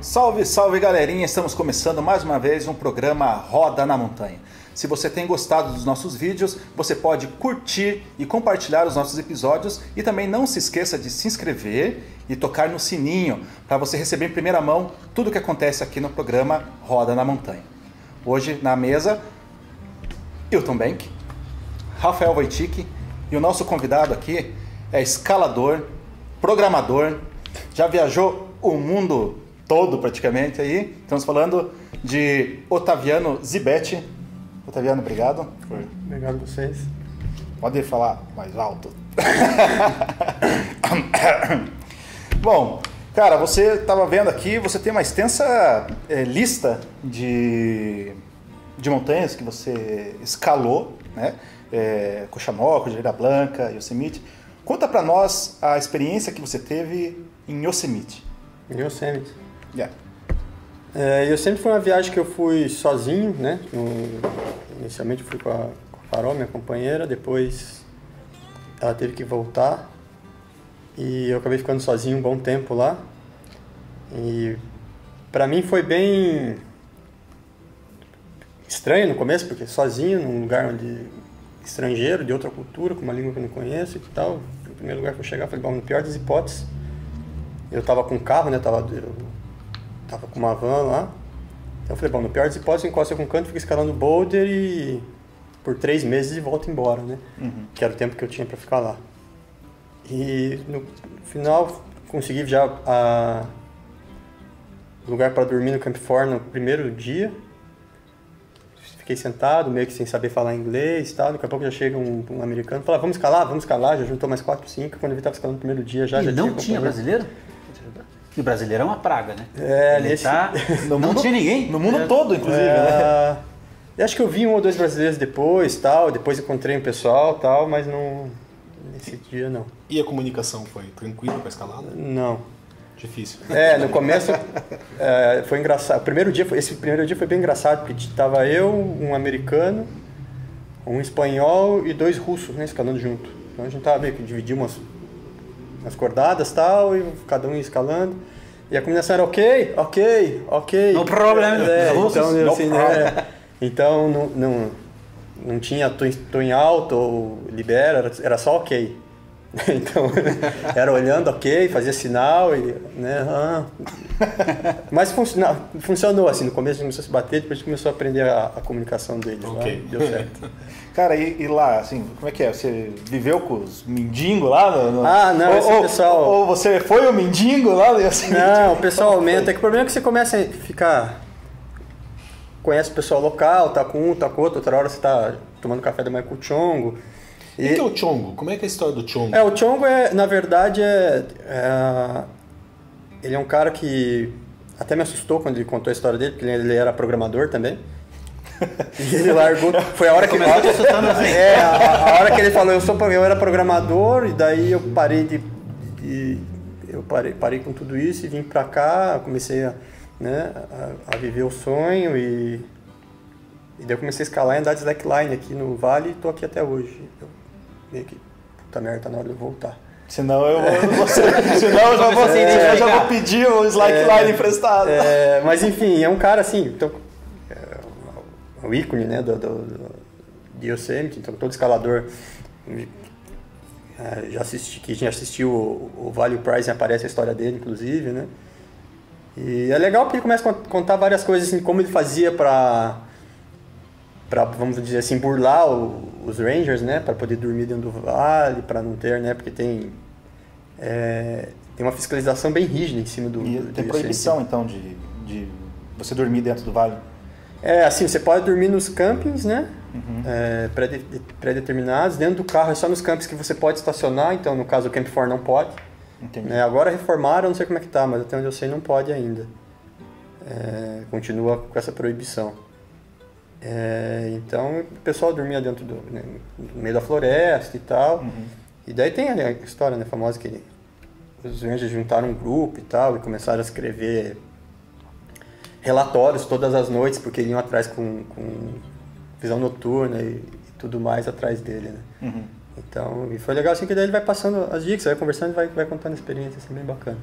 Salve, salve galerinha! Estamos começando mais uma vez um programa Roda na Montanha. Se você tem gostado dos nossos vídeos, você pode curtir e compartilhar os nossos episódios e também não se esqueça de se inscrever e tocar no sininho para você receber em primeira mão tudo o que acontece aqui no programa Roda na Montanha. Hoje na mesa, Hilton Bank, Rafael Wojcik e o nosso convidado aqui é escalador, programador, já viajou o mundo todo praticamente aí. Estamos falando de Otaviano Zibetti. Otaviano, obrigado. Obrigado a vocês. Pode falar mais alto. Bom, cara, você estava vendo aqui, você tem uma extensa é, lista de, de montanhas que você escalou, né? É, Coxamó, Jaira Blanca, Yosemite. Conta para nós a experiência que você teve em Yosemite. Em Yosemite. Yeah. É, eu sempre foi uma viagem que eu fui sozinho, né? inicialmente fui com a, com a minha companheira, depois ela teve que voltar e eu acabei ficando sozinho um bom tempo lá. E para mim foi bem estranho no começo, porque sozinho, num lugar onde estrangeiro, de outra cultura, com uma língua que eu não conheço e tal. No primeiro lugar que eu chegar, falei, bom, no pior das hipóteses, eu tava com carro, né? Tava, eu tava com uma van lá. Então eu falei, bom, no pior das hipóteses, encosta com um canto, fica escalando boulder e por três meses e volta embora, né? Uhum. Que era o tempo que eu tinha para ficar lá. E no final consegui já a lugar para dormir no Camp 4 no primeiro dia. Fiquei sentado, meio que sem saber falar inglês e tal. Daqui a pouco já chega um, um americano e fala, vamos escalar, vamos escalar. Já juntou mais 4, 5. Quando vi, estava escalando no primeiro dia já. E já não tinha, tinha brasileiro? E o brasileiro é uma praga, né? É, Ele nesse... tá... No não mundo, tinha ninguém. No mundo É. todo, inclusive, né? É, eu acho que eu vi um ou dois brasileiros depois, tal. Depois encontrei um pessoal, tal, mas não nesse dia não. E a comunicação foi tranquila com a escalada? Não. Difícil. É, no começo é, foi engraçado. O primeiro dia, foi- esse primeiro dia foi bem engraçado porque tava eu, um americano, um espanhol e dois russos, né, escalando junto. Então a gente tava meio que dividiu umas, umas cordadas tal e cada um ia escalando. E a combinação era ok, ok, ok. No problem, É, russos, então, no assim, né, então não, não, não tinha tô em, tô em alto ou libera, era, era só ok. Então, era olhando ok, fazia sinal e, né, ah. Mas funciona, funcionou assim, no começo começou a se bater, depois a gente começou a aprender a, a comunicação deles lá, Ok. deu certo. Cara, e, e lá, assim, como é que é? Você viveu com os mendigos lá? No, no- Ah, não, ou, esse ou- pessoal- Ou você foi o mendigo lá Yosemite? Não, o pessoal aumenta, é que o problema é que você começa a ficar... Conhece o pessoal local, tá com um, tá com outro, outra hora você tá tomando café da manhã com o Chongo. E o que é o Chongo? Como é que é a história do Chongo? É, o Chongo é, na verdade, é, é- ele é um cara que até me assustou quando ele contou a história dele, porque ele, ele era programador também. E ele largou. Foi a hora que assim. É, a, a hora que ele falou, eu, sou, eu era programador, e daí eu parei de. de- eu parei, parei com tudo isso e vim pra cá, comecei a, né, a, a viver o sonho e. E daí eu comecei a escalar e andar de slackline aqui no vale e tô aqui até hoje. Eu meio que, puta merda, tá na hora de eu voltar. Senão eu vou. senão eu já vou, É. eu já vou pedir o slackline emprestado. É, mas enfim, é um cara assim, então, é, o ícone né, do, do, do, de Yosemite, então todo escalador é, já assisti, que já assistiu o, o Value Prize aparece a história dele, inclusive, né? E é legal porque ele começa a con- contar várias coisas, assim, como ele fazia para para vamos dizer assim burlar o- os Rangers, né, para poder dormir dentro do vale, para não ter, né, porque tem é, tem uma fiscalização bem rígida em cima do E do tem proibição, então, de, de você dormir dentro do vale. É, assim, você pode dormir nos campings, né? Uhum. É, pré-de- pré-determinados. Dentro do carro é só nos campos que você pode estacionar, então no caso o Camp 4 não pode. Entendi. Né? Agora reformaram, não sei como é que tá, mas até onde eu sei não pode ainda. É, continua com essa proibição. É, então o pessoal dormia dentro do né, no meio da floresta e tal. Uhum. E daí tem a história né, famosa que os Rangers juntaram um grupo e tal e começaram a escrever relatórios todas as noites, porque iam atrás com, com visão noturna e, e tudo mais atrás dele, né? Uhum. Então, e foi legal assim que daí ele vai passando as dicas, vai conversando e vai, vai contando a experiência, assim, bem bacana.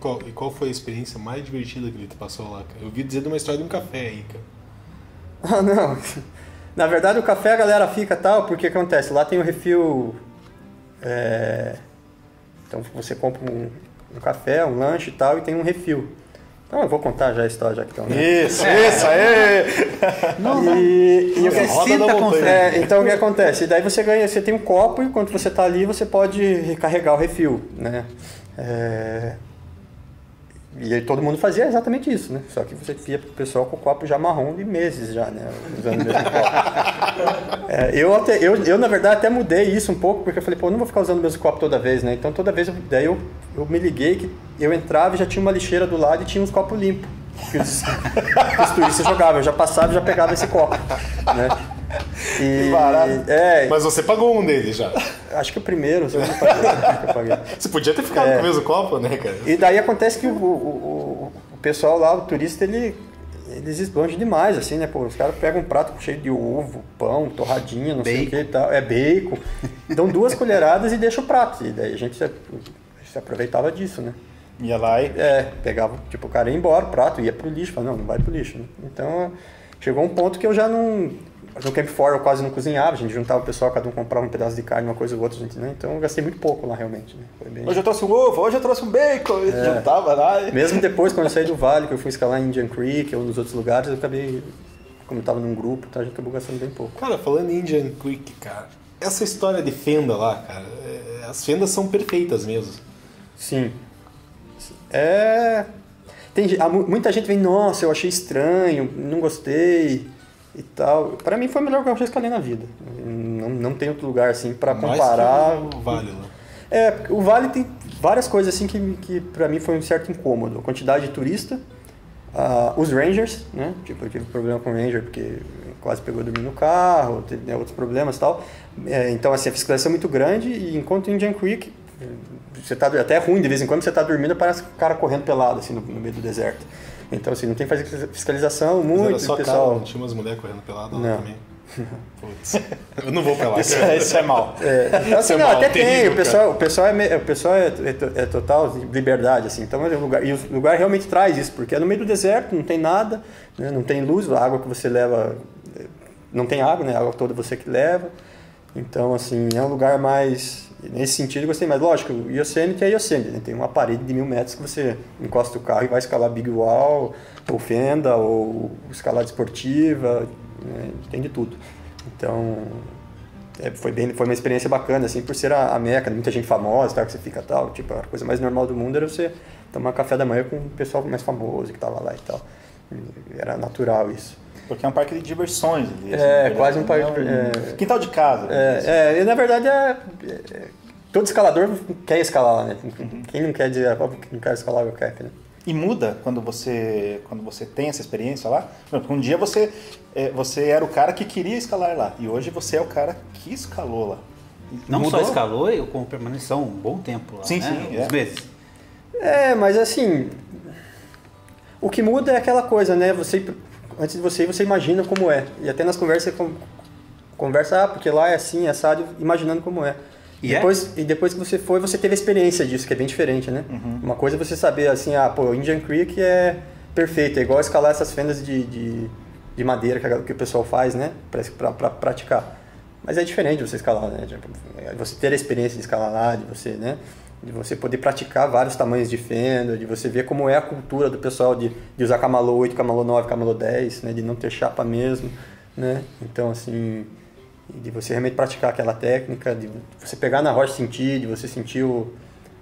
Qual- e qual foi a experiência mais divertida que ele te passou lá, cara? Eu ouvi dizer de uma história de um café aí, cara. Ah, não. Na verdade, o café a galera fica tal, porque acontece? Lá tem o refil. é, Então você compra um, um café, um lanche e tal, e tem um refil. Então eu vou contar já a história já que estão. Né? Isso, isso, aí! E, e o que- Roda sinta da montanha. É, então o que acontece? E daí você ganha, você tem um copo e quando você está ali você pode recarregar o refil, né? É, E aí todo mundo fazia exatamente isso, né? Só que você via o pessoal com o copo já marrom de meses já, né? Usando o mesmo copo. É, eu, até, eu, eu, na verdade, até mudei isso um pouco, porque eu falei, pô, eu não vou ficar usando o mesmo copo toda vez, né? Então toda vez, eu, daí eu, eu me liguei que eu entrava e já tinha uma lixeira do lado e tinha uns copos limpos. Que os, que os turistas jogavam. Eu já passava e já pegava esse copo, né? E, Que barato. É, Mas você pagou um deles já. acho que o primeiro, o segundo eu paguei, acho que eu paguei. Você podia ter ficado É. com o mesmo copo, né, cara? E daí acontece que o, o, o- pessoal lá, o turista, ele, eles esbanjam demais, assim, né? Pô, os caras pegam um prato cheio de ovo, pão, torradinha, não sei o que e tal. É bacon. Dão duas colheradas e deixam o prato. E daí a gente se, se aproveitava disso, né? Ia lá e. É, pegava, tipo, o cara ia embora, o prato, ia pro lixo. Falava, não, não vai pro lixo. Né? Então, chegou um ponto que eu já não... No Camp 4 eu quase não cozinhava, a gente juntava o pessoal, cada um comprava um pedaço de carne, uma coisa ou outra, gente, né? Então eu gastei muito pouco lá, realmente, né? Bem... Hoje eu trouxe um ovo, hoje eu trouxe um bacon. E juntava lá. e- Mesmo depois, quando eu saí do vale, que eu fui escalar em Indian Creek ou nos outros lugares, eu acabei, como eu tava num grupo, tá, a gente acabou gastando bem pouco. Cara, falando em Indian Creek, cara, essa história de fenda lá, cara, é- as fendas são perfeitas mesmo. Sim. É. Tem, muita gente vem, nossa, eu achei estranho, não gostei e tal. Pra mim foi o melhor que eu já escalei na vida. Não, não tem outro lugar assim Mais comparar. que o Vale lá. É, o Vale tem várias coisas assim que, que para mim foi um certo incômodo. A quantidade de turista, ah, os Rangers, né? Tipo, eu tive problema com o Ranger porque quase pegou dormir no carro, teve né, outros problemas e tal. É, então, assim, a fiscalização é muito grande e enquanto em Indian Creek, você tá, até é ruim de vez em quando você tá dormindo, parece o cara correndo pelado assim no, no meio do deserto. Então, assim, não tem que fazer fiscalização Mas muito, era só pessoal... cara, não tinha umas mulheres correndo pelada lá também. Putz, eu não vou pra lá. Isso, é- isso é mal. É, então, assim, Isso é não, mal, até terrível, tem, o pessoal, o pessoal, é, o pessoal é, é é total liberdade, assim, então é um lugar, e o lugar realmente traz isso, porque é no meio do deserto, não tem nada, né, não tem luz, a água que você leva, é, não tem água, né, a água toda você que leva, então, assim, é um lugar mais, nesse sentido eu gostei mais, lógico, o Yosemite é Yosemite, né, tem uma parede de mil metros que você encosta o carro e vai escalar Big Wall, ou Fenda, ou escalada esportiva, né, tem de tudo, então... É, foi bem foi uma experiência bacana assim por ser a, a meca muita gente famosa tal que você fica tal tipo a coisa mais normal do mundo era você tomar café da manhã com o pessoal mais famoso que tava lá e tal. Era natural isso Porque é um parque de diversões ali. É, assim, verdade, quase um parque de- não é. Quintal de casa. é, é, e na verdade é, é- todo escalador quer escalar lá, né quem não quer dizer ah, não quer escalar o cap né E muda quando você, quando você tem essa experiência lá? Um dia você, é, você era o cara que queria escalar lá. E hoje você é o cara que escalou lá. Não Mudou? só escalou, eu como permaneceu um bom tempo lá, Sim, né? sim, Uns é. meses. É, mas assim, o que muda é aquela coisa, né? Você antes de você ir, você imagina como é. E até nas conversas você con- conversa, ah, porque lá é assim, é assado, imaginando como é. E é? depois, e depois que você foi, você teve a experiência disso, que é bem diferente, né? Uma coisa é você saber assim, ah, pô, Indian Creek é perfeito, é igual escalar essas fendas de, de, de madeira que, que o pessoal faz, né? Pra, pra, pra praticar. Mas é diferente você escalar, né? Tipo, é Você ter a experiência de escalar lá, de você, né? De você poder praticar vários tamanhos de fenda, de você ver como é a cultura do pessoal de, de usar camalô 8, camalô 9, camalô 10, né? De não ter chapa mesmo, né? Então, assim, de você realmente praticar aquela técnica, de você pegar na rocha e sentir, de você sentir o,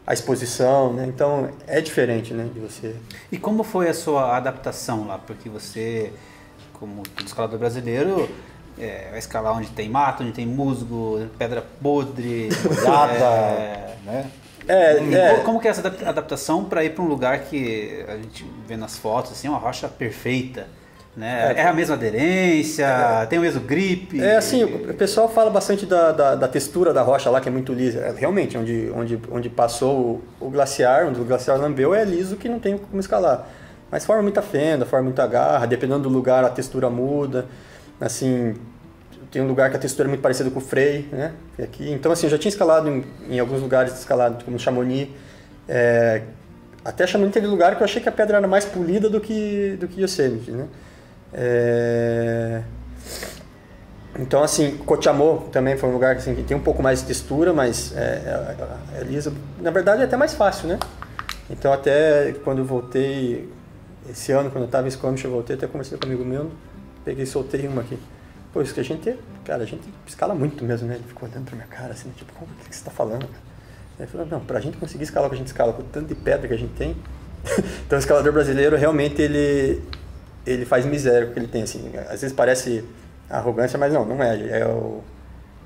a exposição, né? Então, é diferente, né? De você... E como foi a sua adaptação lá? Porque você, como todo escalador brasileiro, é, vai escalar onde tem mato, onde tem musgo, pedra podre, Nada, é, né? É, E é, co- Como que é essa adap- adaptação para ir para um lugar que a gente vê nas fotos, assim, uma rocha perfeita, né? É, a mesma aderência, tem o mesmo grip. É assim, o pessoal fala bastante da, da, da textura da rocha lá, que é muito lisa. É, Realmente, onde, onde, onde passou o, o glaciar, onde o glaciar lambeu, é liso que não tem como escalar. Mas forma muita fenda, forma muita garra, dependendo do lugar a textura muda. Assim, tem um lugar que a textura é muito parecida com o Frei, né? é Aqui. Então, assim, eu já tinha escalado em, em alguns lugares escalado, como Chamonix. É, até chamando aquele lugar que eu achei que a pedra era mais polida do que, do que Yosemite, né? É... Então, assim, Cochamó também foi um lugar assim, que tem um pouco mais de textura, mas é, é, é lisa. Na verdade, é até mais fácil, né? Então, até quando eu voltei, esse ano, quando eu estava em Squamish, eu voltei, até conversei com um amigo meu, peguei e soltei uma aqui. Isso que a gente, cara, a gente escala muito mesmo, né? Ele ficou olhando pra minha cara, assim, tipo, como que você está falando? Ele falou, não, pra gente conseguir escalar o que a gente escala, com o tanto de pedra que a gente tem. então, o escalador brasileiro, realmente, ele, ele faz miséria com o que ele tem, assim. Às vezes parece arrogância, mas não, não é. É, o,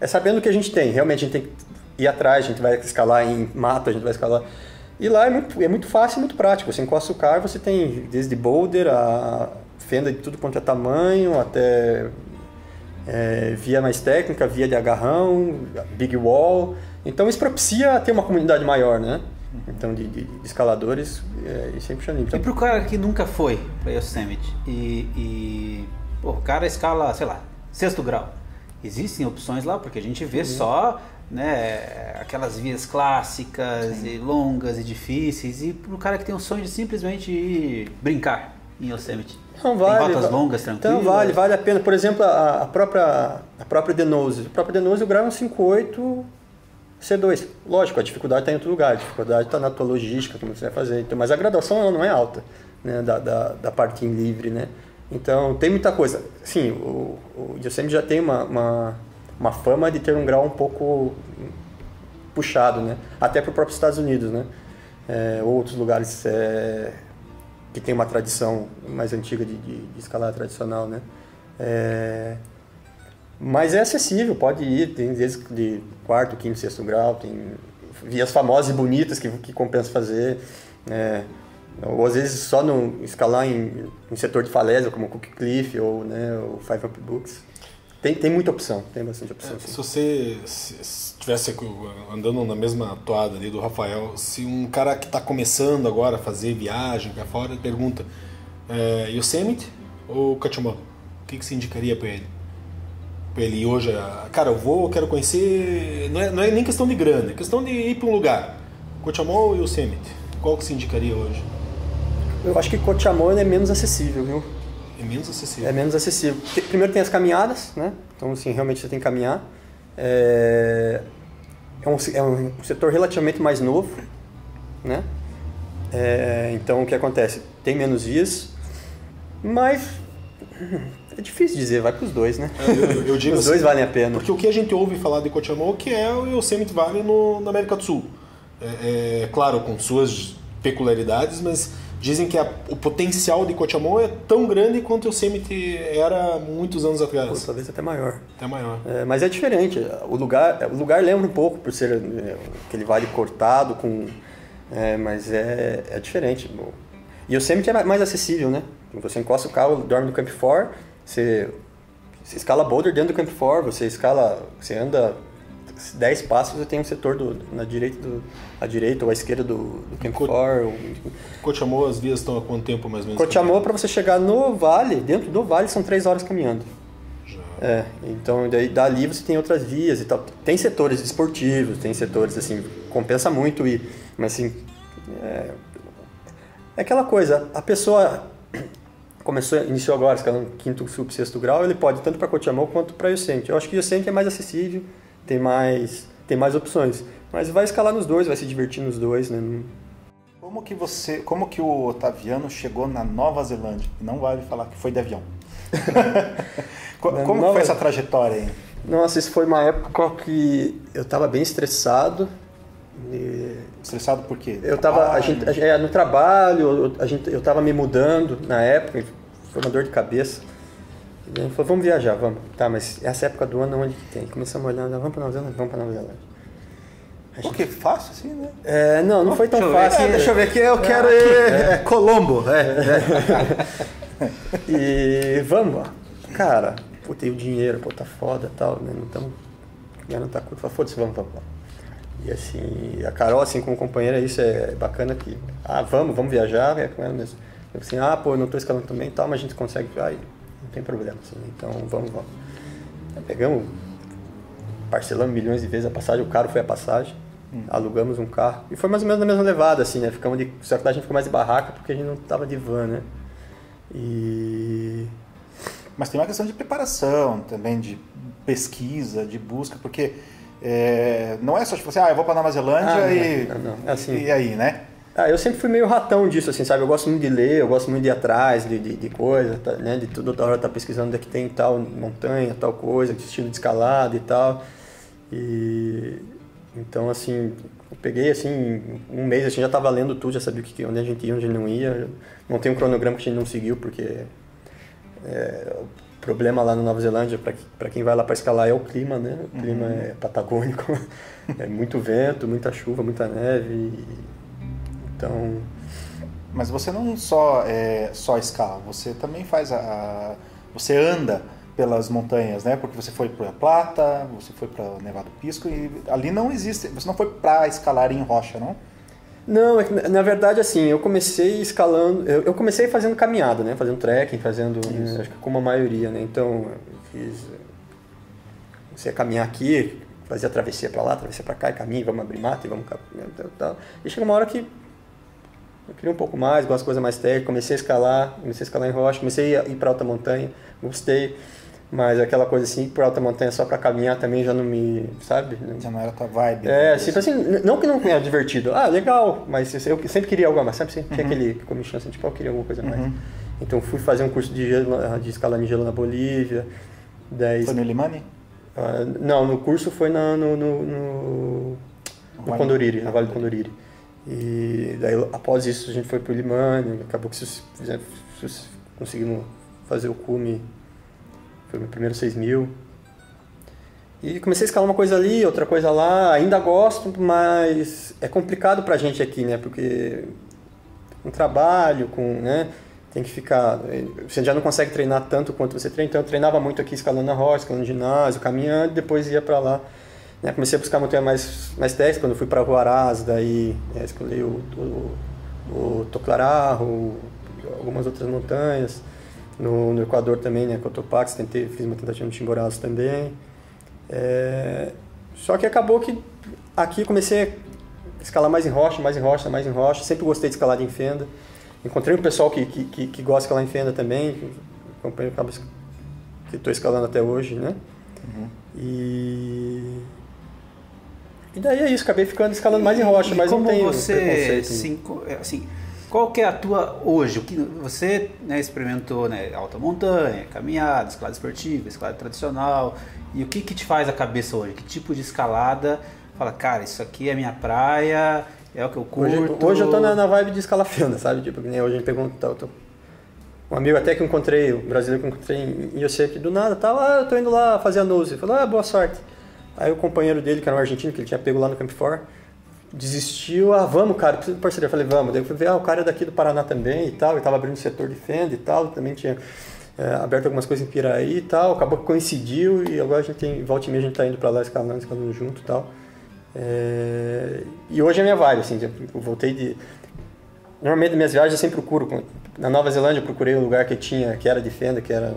é sabendo o que a gente tem. Realmente, a gente tem que ir atrás, a gente vai escalar em mato, a gente vai escalar... E lá é muito, é muito fácil e muito prático. Você encosta o carro, você tem desde boulder, a fenda de tudo quanto é tamanho, até é, via mais técnica, via de agarrão, big wall. Então isso propicia ter uma comunidade maior, né? Então de, de, de escaladores é, e sempre chamando. Então, E pro cara que nunca foi pra Yosemite e, e pô, o cara escala, sei lá, sexto grau. Existem opções lá, porque a gente vê só né, aquelas vias clássicas e longas e difíceis. E pro cara que tem o sonho de simplesmente ir brincar em Yosemite. Não vale. Tem rotas va- longas, tranquilas. Então vale, vale a pena. Por exemplo, a, a própria a própria Denose. A própria Denose o grau é um 58 C2. Lógico, a dificuldade está em outro lugar. A dificuldade está na tua logística, como você vai fazer. Então, mas a graduação ela não é alta, né, da, da, da parte em livre, né? Então tem muita coisa. Sim, o, o Yosemite já tem uma, uma, uma fama de ter um grau um pouco puxado, né? Até para os próprios Estados Unidos, né? É, outros lugares é, que tem uma tradição mais antiga de, de, de escalada tradicional, né? É, mas é acessível, pode ir, tem vezes de quarto, quinto, sexto grau, tem vias famosas e bonitas que, que compensa fazer. né? ou às vezes só no, escalar em, em setor de falésia, como Cook Cliff ou né, o Five Up Books. Tem, tem muita opção, tem bastante opção. Se sim. você estivesse andando na mesma toada ali do Rafael, se um cara que está começando agora a fazer viagem para fora pergunta é, Yosemite ou Cachumã, o que, que você indicaria para ele? Para ele hoje, cara, eu vou, eu quero conhecer, não é, não é nem questão de grana, é questão de ir para um lugar. Cochamó ou Yosemite? Qual que se indicaria hoje? Eu acho que Cochamó é menos acessível, viu? É menos acessível. É menos acessível. Primeiro tem as caminhadas, né? Então, assim, realmente você tem que caminhar. É, é, um, é um setor relativamente mais novo, né? É, então, o que acontece? Tem menos vias, mas é difícil dizer, vai para os dois, né? É, eu, eu digo Os dois assim, valem a pena. Porque o que a gente ouve falar de Cochamó que é o Yosemite Valley no, na América do Sul. É, é, claro, com suas peculiaridades, mas dizem que a- o potencial de Cochamó é tão grande quanto o Yosemite era muitos anos Pô, atrás. talvez até maior. Até maior. É, mas é diferente. O lugar, o lugar lembra um pouco por ser é, aquele vale cortado, com, é, mas é, é diferente. E o Yosemite é mais acessível, né? Você encosta o carro, dorme no Camp 4, você, você escala boulder dentro do Camp 4, você escala, você anda 10 passos, você tem um setor do, na direita, do, à direita ou à esquerda do, do Camp Co- 4. ou- Cochamó, as vias estão há quanto tempo mais ou menos? Cochamó, para você chegar no vale, dentro do vale, são 3 horas caminhando. Já. É, então daí, dali você tem outras vias e tal. Tem setores esportivos, tem setores assim, compensa muito ir, mas assim, é, é aquela coisa, a pessoa começou, iniciou agora, escalando quinto, sub, sexto grau, ele pode tanto para Cochamó quanto para Yosemite. Eu acho que Yosemite é mais acessível, tem mais, tem mais opções, mas vai escalar nos dois, vai se divertir nos dois, né? Como que você, como que o Otaviano chegou na Nova Zelândia? Não vale falar que foi de avião. Como Nova- foi essa trajetória aí? Nossa, isso foi uma época que eu estava bem estressado. e Estressado por quê? Eu tava, a Trabalho? gente, a é, no trabalho, eu, a gente, eu tava me mudando na época, foi uma dor de cabeça. E a gente falou, vamos viajar, vamos. Tá, mas essa época do ano onde que tem? Começamos olhando, vamos pra Nova Zelândia, vamos pra Nova Zelândia. Por que fácil assim, né? É, não, não foi tão Deixa eu ver fácil. É, deixa eu ver aqui, eu quero ir é, Colombo. É, E vamos lá. Cara, tem o dinheiro, pô, tá foda e tal, né? Não tamo, não tá curto. Falei, foda-se, vamos, vamos, vamos. E assim, a Carol, assim, como companheira, isso é bacana que, ah, vamos, vamos viajar, é com ela mesmo. Eu assim, ah, pô, eu não tô escalando também e tal, mas a gente consegue, não tem problema, assim, então vamos, vamos. Aí pegamos, parcelamos milhões de vezes a passagem, o caro foi a passagem, Alugamos um carro. E foi mais ou menos na mesma levada, assim, né? Ficamos de, só que a gente ficou mais de barraca porque a gente não tava de van, né? E... Mas tem uma questão de preparação também, de pesquisa, de busca, porque é, não é só tipo assim, ah, eu vou para Nova Zelândia Ah, e, não, não, não. Assim- e aí, né? Ah, eu sempre fui meio ratão disso, assim, sabe? Eu gosto muito de ler, eu gosto muito de ir atrás de, de, de coisa, tá, né? De toda hora estar pesquisando onde é que tem tal montanha, tal coisa, que estilo de escalada e tal. E então, assim, eu peguei, assim, um mês, assim, já estava lendo tudo, já sabia o que, onde a gente ia, onde não ia. Não tem um cronograma que a gente não seguiu, porque é, o problema lá na Nova Zelândia, para quem vai lá para escalar, é o clima, né? O clima é patagônico, é muito vento, muita chuva, muita neve. e- então, Mas você não só é, só escala, você também faz a, você anda pelas montanhas, né? Porque você foi para Plata, você foi para Nevado Pisco e ali não existe, você não foi para escalar em rocha, não? Não, é que, na- verdade, assim, eu comecei escalando, eu, eu comecei fazendo caminhada, né? Fazendo trekking, fazendo, né, acho que como a maioria, né? Então, eu fiz, comecei a caminhar aqui, fazia travessia pra lá, travessia pra cá, e caminho, vamos abrir mata e vamos... né, tal, tal. E chega uma hora que eu queria um pouco mais, gosto de coisa mais técnica, comecei a escalar, comecei a escalar em rocha, comecei a ir pra alta montanha, gostei, mas aquela coisa assim, ir pra alta montanha só pra caminhar também já não me, sabe? Já não era tua vibe. É, tipo assim, não que não era divertido. Ah, legal, mas eu sempre queria algo mais, sabe? Sempre tinha aquele comichão assim, tipo, eu queria alguma coisa a mais. Então fui fazer um curso de, gelo, de escala de gelo na Bolívia. Daí, Foi no Limani? ah, não, no curso foi na, no, no, no, no Condoriri, na Vale do Condoriri. E daí após isso a gente foi pro Limani, acabou que sus- conseguimos fazer o cume, foi o meu primeiro 6 mil. E comecei a escalar uma coisa ali, outra coisa lá, ainda gosto, mas é complicado pra gente aqui, né? Porque um trabalho, com, né? Tem que ficar. Você já não consegue treinar tanto quanto você treina. Então eu treinava muito aqui escalando na rocha, escalando ginásio, caminhando, depois ia pra lá. Né? Comecei a buscar montanha mais, mais técnica, quando fui pra Huaraz, daí é, escolhi o, o, o Toclararro, algumas outras montanhas. No, no Equador também, né? Cotopaxi, tentei, fiz uma tentativa no Chimborazo também. É, só que acabou que aqui comecei a escalar mais em rocha, mais em rocha, mais em rocha. Sempre gostei de escalar em fenda. Encontrei um pessoal que, que, que, que gosta de escalar em fenda também. Acompanho que estou escalando até hoje, né? E... E daí é isso, acabei ficando escalando mais em rocha, E mas como não tenho você é, assim, qual que é a tua hoje? O que você né, experimentou, né, alta montanha, caminhada, escalada esportiva, escalada tradicional. E o que que te faz a cabeça hoje? Que tipo de escalada? Fala, cara, isso aqui é minha praia, é o que eu Hoje, curto. hoje eu tô na, na vibe de escala fenda, sabe? Tipo, que nem hoje a gente pegou um, tal, tal- um amigo até que eu encontrei, um brasileiro que eu encontrei em Yosemite do nada, tal, ah, eu tô indo lá fazer a nose. Falou, ah, boa sorte. Aí o companheiro dele, que era um argentino, que ele tinha pego lá no Camp 4, desistiu, ah, vamos, cara, preciso de parceria. Eu falei, vamos. Daí eu fui ver, ah, o cara é daqui do Paraná também e tal, e tava abrindo setor de fenda e tal, também tinha é, aberto algumas coisas em Piraí e tal, acabou que coincidiu e agora a gente tem, volta e meia a gente tá indo pra lá escalando, escalando junto e tal. É, e hoje é minha vibe, assim, eu voltei de... Normalmente minhas viagens eu sempre procuro, na Nova Zelândia eu procurei um lugar que tinha, que era de fenda, que era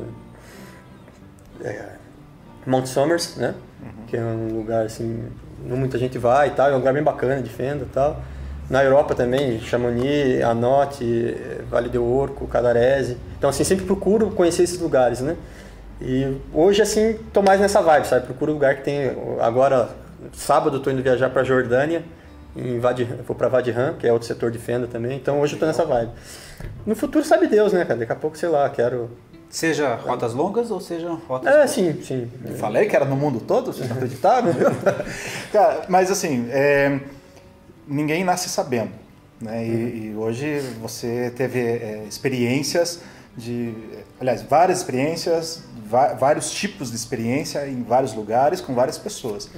é, Mount Somers, né? Que é um lugar assim, não muita gente vai e tal, é um lugar bem bacana de fenda e tal. Na Europa também, Chamonix, Anote, Vale do Orco, Cadarese. Então assim, sempre procuro conhecer esses lugares, né? E hoje assim, tô mais nessa vibe, sabe? Procuro lugar que tem agora sábado tô indo viajar para Jordânia, em Vadi, vou para Vadihan, que é outro setor de fenda também. Então hoje eu tô nessa vibe. No futuro sabe Deus, né, cara? Daqui a pouco, sei lá, quero Seja rotas longas ou seja rotas É, sim, sim. Falei que era no mundo todo, vocês não acreditaram? Cara, mas assim, é, ninguém nasce sabendo. Né? E, e hoje você teve é, experiências de. Aliás, várias experiências, vários tipos de experiência em vários lugares, com várias pessoas.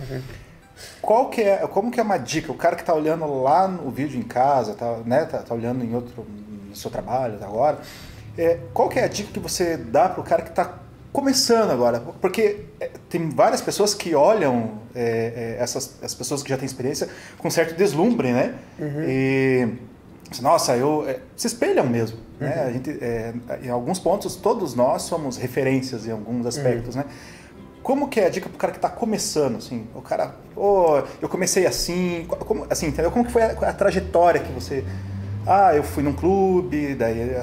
Qual que é, como que é uma dica? O cara que está olhando lá no vídeo em casa, tá, né, tá, tá olhando em outro, no seu trabalho agora, é, qual que é a dica que você dá para o cara que está começando agora? Porque é, tem várias pessoas que olham é, é, essas as pessoas que já têm experiência com certo deslumbre, né? E nossa, eu é, se espelham mesmo, né? A gente, é, em alguns pontos todos nós somos referências em alguns aspectos, né? como que é a dica pro cara que tá começando, assim? O cara, pô, eu comecei assim, como, assim, entendeu? Como que foi a, a trajetória que você... Ah, eu fui num clube, daí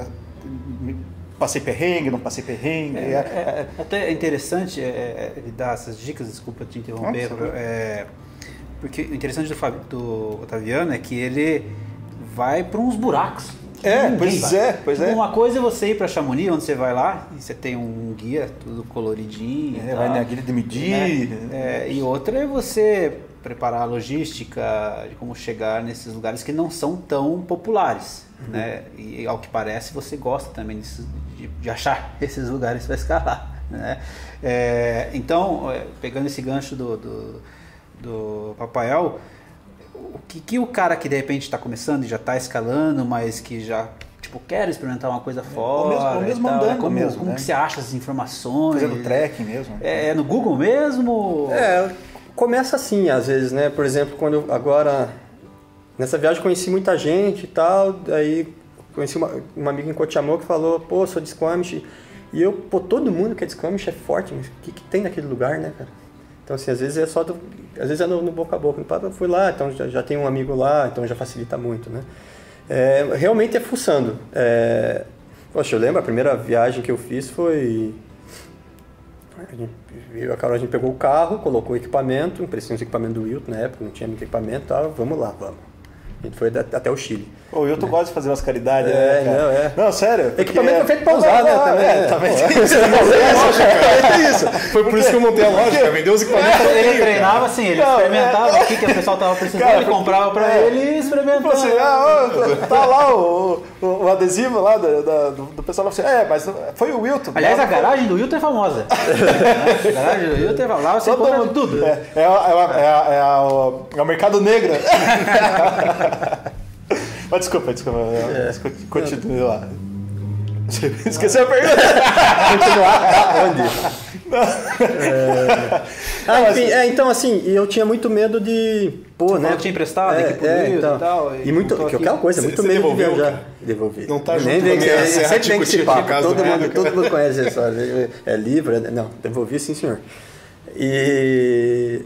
passei perrengue, não passei perrengue. É, é- é- até é interessante é, é, ele dar essas dicas, desculpa te interromper, é, porque o interessante do, do Otaviano é que ele vai para uns buracos. É, ninguém pois vai. é, pois é. Uma coisa é você ir para Chamonix, onde você vai lá e você tem um guia tudo coloridinho. É, vai na guia de medir. né? É, e outra é você preparar a logística de como chegar nesses lugares que não são tão populares, Uhum. né? E ao que parece você gosta também de, de achar esses lugares para escalar, né? É, então, é, pegando esse gancho do, do, do Papael, o que, que o cara que de repente está começando e já está escalando, mas que já tipo quer experimentar uma coisa fora, mesmo- ou mesmo tal, andando como, mesmo, como né? que você acha as informações? Fazendo trekking mesmo. É, é no Google mesmo? É, começa assim, às vezes, né? Por exemplo, quando eu, agora, nessa viagem conheci muita gente e tal, daí conheci uma, uma amiga em Cotiamô que falou, pô, sou de Squamish. E eu, pô, todo mundo que é de Squamish é forte, mas o que, que tem naquele lugar, né, cara? Então, assim, às vezes é só do, às vezes é no, no boca a boca. Eu fui lá, então já, já tem um amigo lá, então já facilita muito, né? É, realmente é fuçando. É, poxa, eu lembro, a primeira viagem que eu fiz foi a gente, eu e a Carol, a gente pegou o carro, colocou o equipamento, emprestamos o equipamento do Wilton na época, não tinha muito equipamento, tá, vamos lá, vamos. A gente foi até o Chile. Pô, o Wilton gosta de fazer umas caridades, É, né, cara? não, é. Não, sério. porque- Equipamento foi feito pra usar, né, também, É, também tem isso. Também tem isso. Foi por isso que eu montei a loja, vendeu os equipamentos. Ele treinava assim, ele Não, experimentava é. o que, que o pessoal tava precisando, Cara, ele comprava pra é. ele e experimentava. Assim, ah, ó, tá lá o, o, o adesivo lá da- do, do pessoal. Assim, é, mas foi o Wilton. Aliás, a garagem do Wilton é famosa. a garagem do Wilton é famosa. Lá você Todo mundo- tudo. É, é, é, é, é, é o mercado negro. Mas desculpa, desculpa. É. Continue lá. Esqueceu a pergunta. Continuar onde? É... Ah, enfim, é, então assim, eu tinha muito medo de. Pô, Você né? que tinha emprestado, aqui pro Wilton e tal, e E muito, botou que aqui. aquela coisa, Você- muito você medo de devolveu, viajar. cara? Devolvi. Não tá Nem junto vem, a minha é, sempre com esse Tico-Tico papo. casa, Todo mundo, todo mundo conhece essa história. É livre? é- Não, devolvi sim, senhor. E.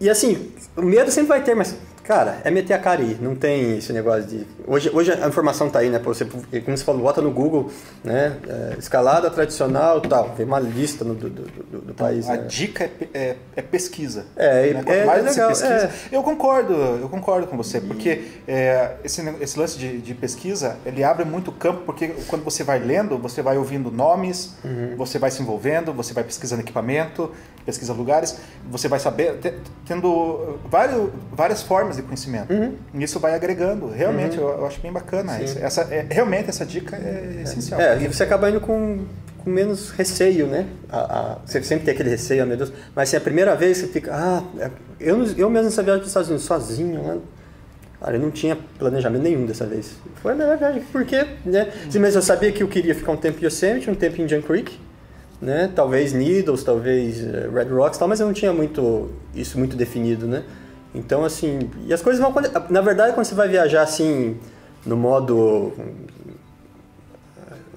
E assim, o medo sempre vai ter, mas, cara, é meter a cara aí. Não tem esse negócio de. Hoje, hoje a informação tá aí, né? Você, como você falou, bota no Google, né? é, escalada tradicional tal. Vem uma lista no- do, do, do, do país. A né? dica é, é, é pesquisa. É, né? é- é mais legal, pesquisa. é. Eu concordo, eu concordo com você, porque é, esse, esse lance de, de pesquisa, ele abre muito campo, porque quando você vai lendo, você vai ouvindo nomes, Uhum. você vai se envolvendo, você vai pesquisando equipamento, pesquisa lugares, você vai saber, te- tendo vários, várias formas de conhecimento. E isso vai agregando. Realmente, eu, eu acho bem bacana. Uhum. Essa, essa- é, realmente, essa dica é essencial. É, e você acaba indo com, com menos receio, né? A, a- você sempre tem aquele receio, ah, meu Deus. Mas assim, a primeira vez você fica, ah, é- eu, eu mesmo nessa viagem para os Estados Unidos, sozinho, né? Cara, eu não tinha planejamento nenhum dessa vez. Foi a melhor viagem, porque, né? Sim, mas eu sabia que eu queria ficar um tempo em Yosemite, um tempo em Indian Creek, né? Talvez Needles, talvez eh, Red Rocks, tal, mas eu não tinha muito isso muito definido, né? Então, assim, e as coisas vão acontecer. Na verdade, quando você vai viajar assim, no modo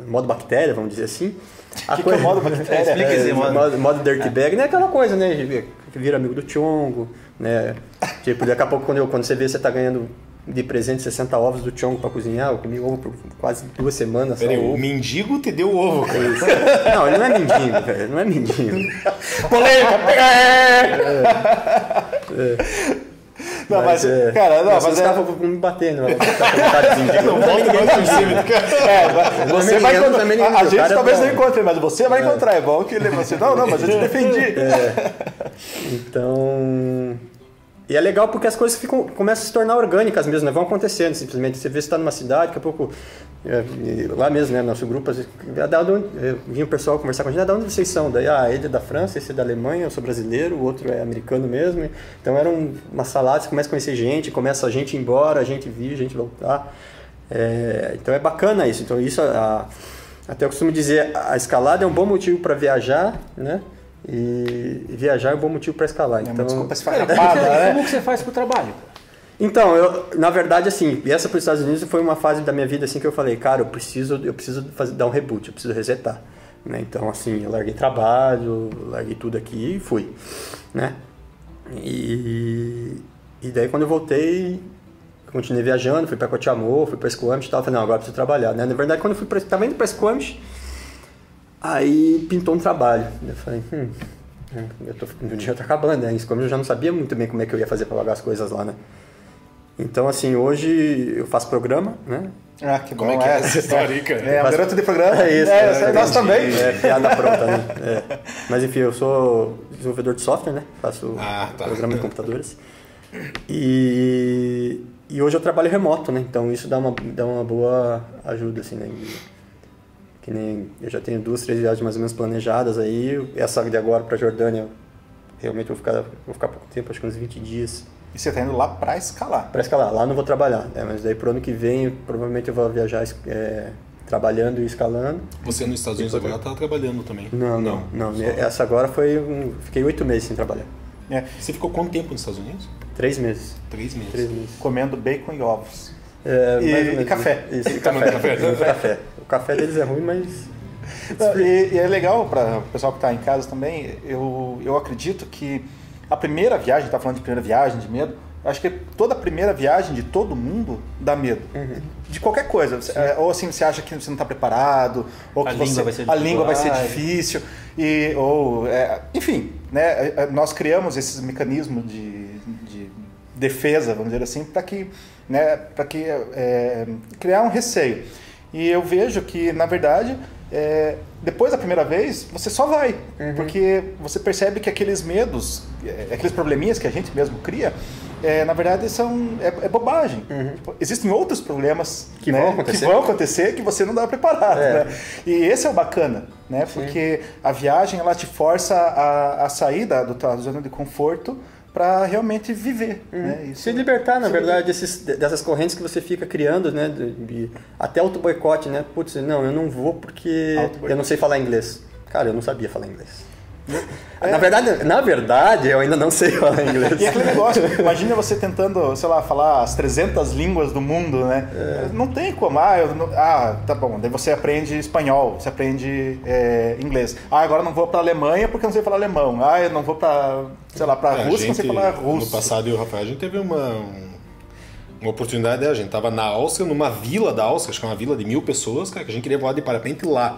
modo bactéria, vamos dizer assim. O que, que é o modo bactéria? Explica esse É, modo. modo, modo dirty bag, né? Aquela coisa, né? Vira amigo do Chongo, né? Tipo, daqui a pouco quando, eu- quando você vê você tá ganhando de presente 60 ovos do Chongo pra cozinhar, eu comi ovo por quase duas semanas. Peraí, o mendigo te deu ovo, cara. Não, ele não é mendigo, velho. Ele não é mendigo. Polêmica! Não, mas, é, cara, não, mas mas é, me batendo. né? Tá. Não, volta mais por cima, cara. É, você vai encontrar. A, gente é talvez não encontre, mas você vai encontrar. É bom que ele você. Não, não, mas eu te defendi. Então. E é legal porque as coisas ficam, começam a se tornar orgânicas mesmo, né? Vão acontecendo simplesmente. Você vê se está numa cidade, daqui a pouco. é, lá mesmo, né? Nosso grupo, da onde, é, vinha o pessoal conversar com a gente, ah, da onde vocês são? Daí, ah, ele é da França, esse é da Alemanha, eu sou brasileiro, o outro é americano mesmo. Então era um, uma salada, você começa a conhecer gente, começa a gente ir embora, a gente vir, a gente voltar. É, então é bacana isso. Então isso, a- até eu costumo dizer, a escalada é um bom motivo para viajar, né? E viajar é um bom motivo para escalar. É Então, desculpa Como esfarrapada, né? que você faz pro trabalho? então eu, na verdade, assim, e essa para os Estados Unidos foi uma fase da minha vida assim que eu falei, cara, eu preciso, eu preciso fazer, dar um reboot, eu preciso resetar. Né? Então, assim, eu larguei trabalho, larguei tudo aqui e fui, né? E, e daí quando eu voltei, continuei viajando, fui para Cotiamô, fui para Squamish e tal, falei, não, agora preciso trabalhar, né? Na verdade, quando eu fui pra, tava indo para Squamish, aí pintou um trabalho. Eu falei, hum, eu tô, o dia tá acabando, né? Em Squamish eu já não sabia muito bem como é que eu ia fazer para pagar as coisas lá, né? Então, assim, hoje eu faço programa, né? Ah, que bom. Como é que é essa história aí, cara? É, garoto de programa. É isso. É, é, nós é, também. É, piada pronta, né? É. Mas enfim, eu sou desenvolvedor de software, né? Faço Ah, tá. programa de computadores. E, e hoje eu trabalho remoto, né? Então isso dá uma, dá uma boa ajuda, assim, né? E, que nem eu já tenho duas, três viagens mais ou menos planejadas aí. Essa de agora para Jordânia, realmente eu vou ficar, vou ficar pouco tempo, acho que uns 20 dias. E você tá indo lá pra escalar. Para escalar, lá não vou trabalhar, né? mas daí pro ano que vem provavelmente eu vou viajar é, trabalhando e escalando. Você nos Estados Unidos agora tá trabalhando também. Não, não, não. Essa agora foi um. Fiquei oito meses sem trabalhar. É, Você ficou quanto tempo nos Estados Unidos? Três meses. Três meses. Três meses. comendo bacon e ovos. É, E- mais ou e café. Isso, e café. café. E café. O café deles é ruim, mas. Não, E, e é legal para o pessoal que está em casa também. Eu, eu acredito que a primeira viagem, tá falando de primeira viagem, de medo. Acho que toda primeira viagem de todo mundo dá medo. Uhum. De qualquer coisa. Você- é, Ou assim, você acha que você não está preparado, ou A que língua você- vai ser a língua vai ser difícil. E, ou, é, enfim, né, é, é, nós criamos esses mecanismos de, de defesa, vamos dizer assim, para que, né, para que é, criar um receio. E eu vejo que, na verdade, é, depois da primeira vez, você só vai. Porque você percebe que aqueles medos, aqueles probleminhas que a gente mesmo cria, é, na verdade são é, é bobagem. Tipo, Existem outros problemas Que né, vão acontecer. que vão acontecer que você não dá preparado. É. Né? E esse é o bacana, né? Porque a viagem ela te força a, a sair da, do tua zona de conforto para realmente viver. Né? Isso- Se libertar, na se verdade, desses, dessas correntes que você fica criando, né? de- de- até auto-boicote, né? Putz, não, eu não vou porque eu não sei falar inglês. Cara, eu não sabia falar inglês. Na verdade, na verdade, eu ainda não sei falar inglês. E aquele negócio, imagina você tentando, sei lá, falar as 300 línguas do mundo, né? É. Não tem como. Ah, eu não- ah, tá bom. Daí você aprende espanhol, você aprende é, inglês. Ah, agora eu não vou pra Alemanha porque eu não sei falar alemão. Ah, eu não vou pra, sei lá, pra É, a Rússia porque eu não sei falar russo. No passado, eu e o Rafael, a gente teve uma, um- uma oportunidade, né? a gente tava na Áustria, numa vila da Áustria, acho que é uma vila de mil pessoas, cara, que a gente queria voar de parapente lá.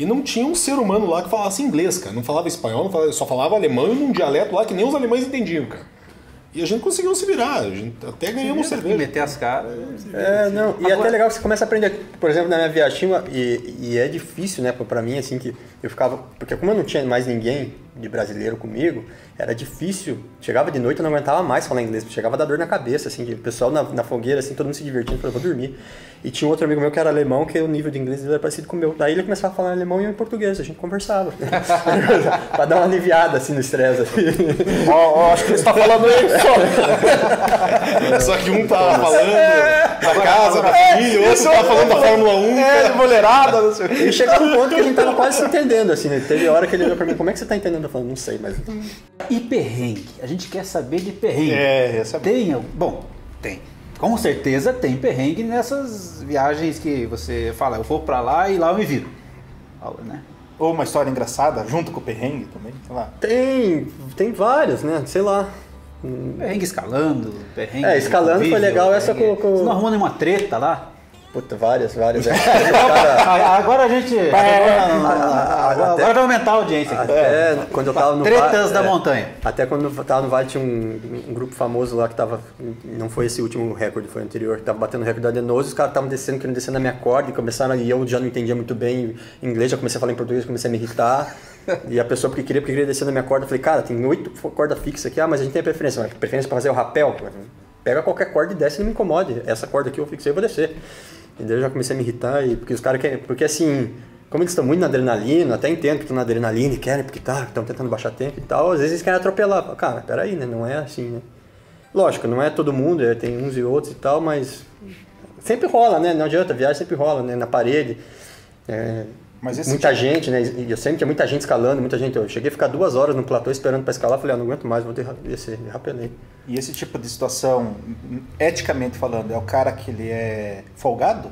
E não tinha um ser humano lá que falasse inglês, cara. Não falava espanhol, não falava- só falava alemão e num dialeto lá que nem os alemães entendiam, cara. E a gente conseguiu se virar, a gente até ganhamos Tem que cerveja. meter as caras. É, não, e Agora- até legal que você começa a aprender, por exemplo, na minha viagem, e, e é difícil, né, pra mim, assim, que eu ficava, porque como eu não tinha mais ninguém de brasileiro comigo, era difícil, chegava de noite eu não aguentava mais falar inglês, chegava a dar dor na cabeça, assim, que o pessoal na, na fogueira, assim, todo mundo se divertindo, falou, vou dormir. E tinha um outro amigo meu que era alemão, que o nível de inglês dele era parecido com o meu, daí ele começava a falar alemão e eu em português, a gente conversava, pra dar uma aliviada, assim, no estresse, assim. Ó, ó, acho que você tá falando isso. Só que um tava falando da casa, da família, o outro tava falando da Fórmula 1. É, de mulherada, não sei o quê. E chegou um ponto que a gente tava quase se entendendo, assim, né? Teve hora que ele olhou pra mim, como é que você tá entendendo? Eu falei, não sei, mas... E perrengue? A gente quer saber de perrengue. É, essa é Tem, al- bom, tem. Com certeza tem perrengue nessas viagens que você fala, eu vou pra lá e lá eu me viro. Né? Ou uma história engraçada, junto com o perrengue também, sei lá. Tem, tem vários, né? Sei lá. Perrengue escalando, perrengue. É, escalando foi legal essa perrengue- com- com- Você não arrumou nenhuma treta lá? Puta, várias, várias. É. Cara, Agora a gente. Agora, até- agora vai aumentar a audiência aqui. até quando eu tava no Tretas va- da é, montanha. Até quando eu tava no Vale tinha um, um grupo famoso lá que tava. Não foi esse último recorde, foi o anterior, que tava batendo o recorde da Adenoso, os caras estavam descendo, querendo descer na minha corda e começaram. E eu já não entendia muito bem inglês, já comecei a falar em português, comecei a me irritar. E a pessoa porque queria, porque queria descer na minha corda, eu falei, cara, tem oito cordas fixas aqui, ah, mas a gente tem preferência, mas preferência pra fazer o rapel. Pega qualquer corda e desce e não me incomode. Essa corda aqui eu fixei, eu vou descer. E daí eu já comecei a me irritar, e porque os caras querem. Porque assim, como eles estão muito na adrenalina, até entendo que estão na adrenalina e querem, porque tá, estão tentando baixar tempo e tal, às vezes eles querem atropelar. Cara, peraí, né? Não é assim, né? Lógico, não é todo mundo, é, tem uns e outros e tal, mas sempre rola, né? Não adianta, viagem sempre rola, né? Na parede. é, Muita gente, né? E eu sempre tinha muita gente escalando, muita gente. Eu cheguei a ficar duas horas no platô esperando para escalar, falei, ah, não aguento mais, vou descer, rapelei. E esse tipo de situação, eticamente falando, é o cara que ele é folgado?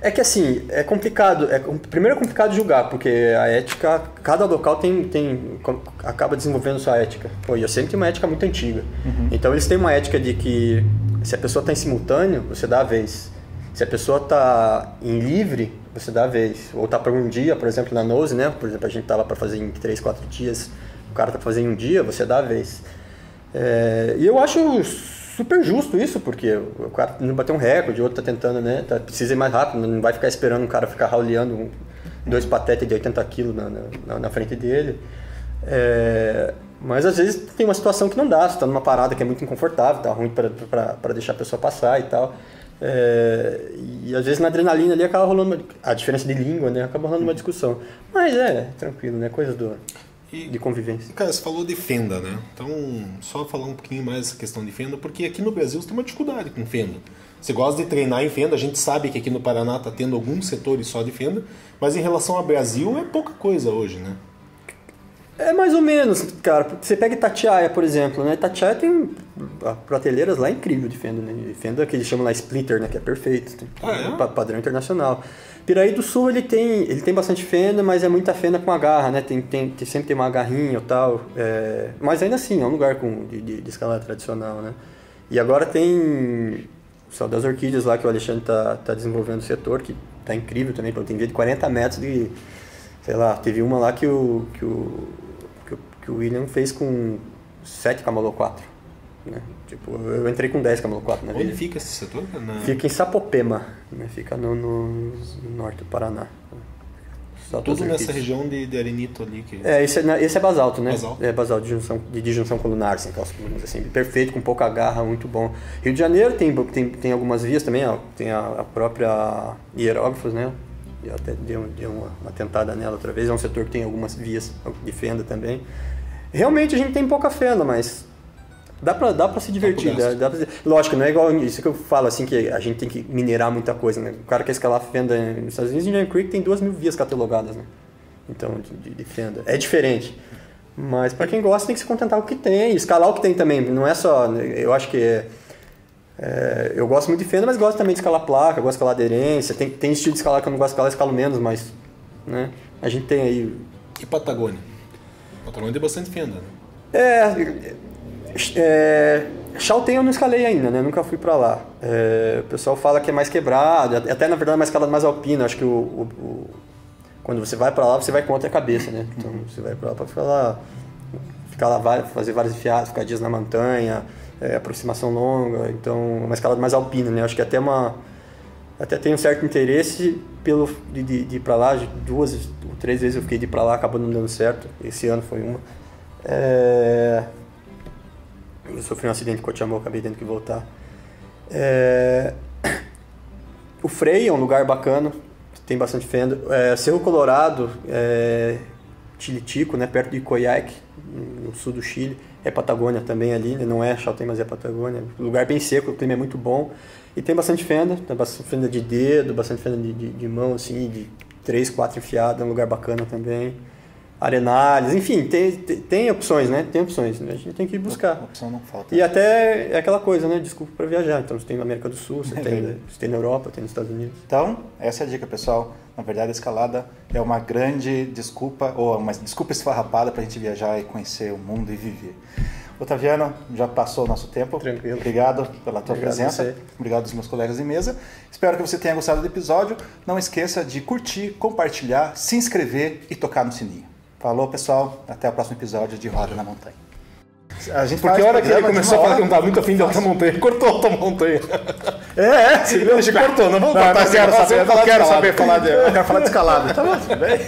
É que assim, é complicado. É, primeiro é complicado julgar, porque a ética, cada local tem, tem acaba desenvolvendo sua ética. Pô, e eu sempre tenho uma ética muito antiga. Uhum. Então eles têm uma ética de que se a pessoa está em simultâneo, você dá a vez. Se a pessoa está em livre, você dá a vez. Ou está por um dia, por exemplo, na Nose, né? Por exemplo, a gente tava para fazer em 3, 4 dias, o cara está fazendo um dia, você dá a vez. É, e eu acho super justo isso, porque o cara não bateu um recorde, o outro tá tentando, né? Tá, precisa ir mais rápido, não vai ficar esperando um cara ficar rauleando dois patetes de 80 quilos na, na, na, frente dele. É, mas às vezes tem uma situação que não dá, você tá numa parada que é muito inconfortável, tá ruim para deixar a pessoa passar e tal. É, e às vezes na adrenalina ali acaba rolando uma, a diferença de língua, né? Acaba rolando uma discussão. Mas é, tranquilo, né? Coisa do, e, de convivência. Cara, você falou de fenda, né? Então, só falar um pouquinho mais essa questão de fenda, porque aqui no Brasil você tem uma dificuldade com fenda. Você gosta de treinar em fenda, a gente sabe que aqui no Paraná está tendo alguns setores só de fenda, mas em relação ao Brasil é pouca coisa hoje, né? É mais ou menos, cara. Você pega Itatiaia, por exemplo, né? Itatiaia tem prateleiras lá incrível de fenda, né? Fenda que eles chamam lá splitter, né? Que é perfeito. Ah, é? Padrão internacional. Piraí do Sul ele tem, ele tem bastante fenda, mas é muita fenda com agarra, né? Tem, tem, tem sempre tem uma agarrinha ou tal. É, mas ainda assim, é um lugar com, de, de, de escalada tradicional, né? E agora tem o Céu das Orquídeas lá que o Alexandre tá, tá desenvolvendo o setor, que tá incrível também, tem via de 40 metros de. Sei lá, teve uma lá que o, que o, que o, William fez com 7 Camalô 4. Né? Tipo, eu entrei com 10 Camelo 4 na Onde fica esse setor? Na... Fica em Sapopema, né? fica no, no, no norte do Paraná. Só Tudo nessa região de, de arenito ali. Que... É, esse é, esse é basalto, né? Basalto. É basalto de junção, de disjunção colunar, assim, aquelas colunas assim, perfeito, com pouca garra, muito bom. Rio de Janeiro tem, tem, tem algumas vias também, ó, tem a, a própria Hierógrafos, né? Eu até dei, dei uma, uma tentada nela outra vez, é um setor que tem algumas vias de fenda também. Realmente a gente tem pouca fenda, mas Dá pra, dá pra se divertir. Dá, dá pra, lógico, não é igual isso que eu falo, assim, que a gente tem que minerar muita coisa, né? O cara quer escalar fenda nos Estados Unidos, Indian Creek tem duas mil vias catalogadas, né? Então, de, de fenda. É diferente. Mas para quem gosta, tem que se contentar com o que tem. Escalar o que tem também. Não é só... Eu acho que... É, é, eu gosto muito de fenda, mas gosto também de escalar placa, gosto de escalar aderência. Tem, tem estilo de escalar que eu não gosto de escalar, eu escalo menos, mas... Né? A gente tem aí... E Patagônia? Patagônia tem bastante fenda, né? É, é, Chaltén eu não escalei ainda, né? Nunca fui para lá. É, o pessoal fala que é mais quebrado, até na verdade é mais escalada mais alpina. Acho que o, o, o quando você vai para lá, você vai com outra cabeça, né? Então você vai para lá para ficar lá, ficar lá, fazer vários enfiados, ficar dias na montanha, é, aproximação longa. Então, uma escalada mais alpina, né? Acho que até uma até tem um certo interesse pelo de, de, de ir para lá. Duas ou três vezes eu fiquei de ir para lá, acabou não dando certo. Esse ano foi uma. É, eu sofri um acidente com o Tiamô, acabei tendo que voltar. É... O Frei é um lugar bacana, tem bastante fenda. É, Cerro Colorado, é... Tilitico, né, perto de Coyhaique, no sul do Chile. É Patagônia também ali, né? não é Chaltén, mas é Patagônia. Lugar bem seco, o clima é muito bom. E tem bastante fenda, tem bastante fenda de dedo, bastante fenda de, de, de mão, assim, de três, quatro enfiadas, é um lugar bacana também. Arenales, enfim, tem, tem, tem, opções, né? Tem opções, né? a gente tem que buscar. Opção não falta. E até é aquela coisa, né? Desculpa para viajar. Então você tem na América do Sul, você, é tem, você tem na Europa, tem nos Estados Unidos. Então, essa é a dica, pessoal. Na verdade, a escalada é uma grande desculpa, ou uma desculpa esfarrapada para a gente viajar e conhecer o mundo e viver. Otaviano, já passou o nosso tempo. Tranquilo. Obrigado pela tua Obrigado presença. Obrigado aos meus colegas de mesa. Espero que você tenha gostado do episódio. Não esqueça de curtir, compartilhar, se inscrever e tocar no sininho. Falou, pessoal. Até o próximo episódio de Roda na Montanha. A gente Porque a hora que ele começou a falar que não dá muito afim de alta montanha, cortou alta montanha. É, é. Ele cortou, não vamos não, cortar. Não quero saber, não quero saber falar de... Eu quero falar de escalada. Tá bom, tudo bem.